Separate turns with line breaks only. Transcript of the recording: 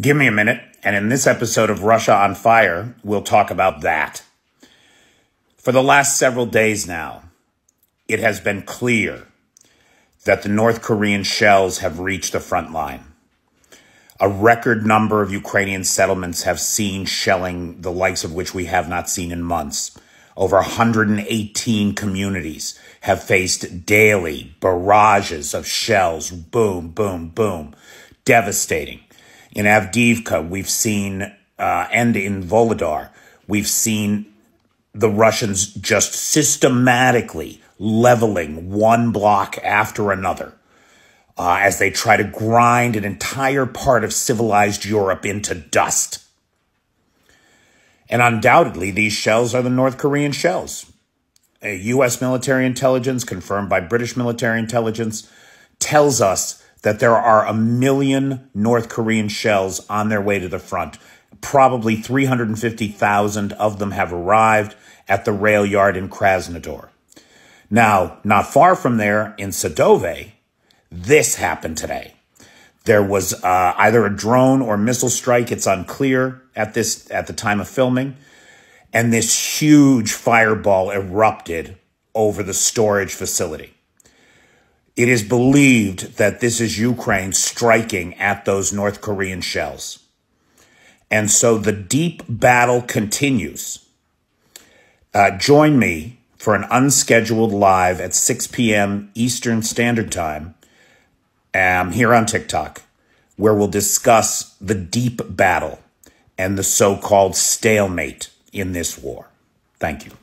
Give me a minute, and in this episode of Russia on Fire, we'll talk about that. For the last several days now, it has been clear that the North Korean shells have reached the front line. A record number of Ukrainian settlements have seen shelling the likes of which we have not seen in months. Over 118 communities have faced daily barrages of shells. Boom, boom, boom. Devastating. In Avdiivka, we've seen, uh, and in Vuhledar, we've seen the Russians just systematically leveling one block after another uh, as they try to grind an entire part of civilized Europe into dust. And undoubtedly, these shells are the North Korean shells. A U.S. military intelligence, confirmed by British military intelligence, tells us that there are a million North Korean shells on their way to the front. Probably 350,000 of them have arrived at the rail yard in Krasnodar. Now, not far from there in Sadove, this happened today. There was uh, either a drone or missile strike. It's unclear at this at the time of filming, and this huge fireball erupted over the storage facility. It is believed that this is Ukraine striking at those North Korean shells. And so the deep battle continues. Uh, join me for an unscheduled live at 6 p.m. Eastern Standard Time um, here on TikTok, where we'll discuss the deep battle and the so called stalemate in this war. Thank you.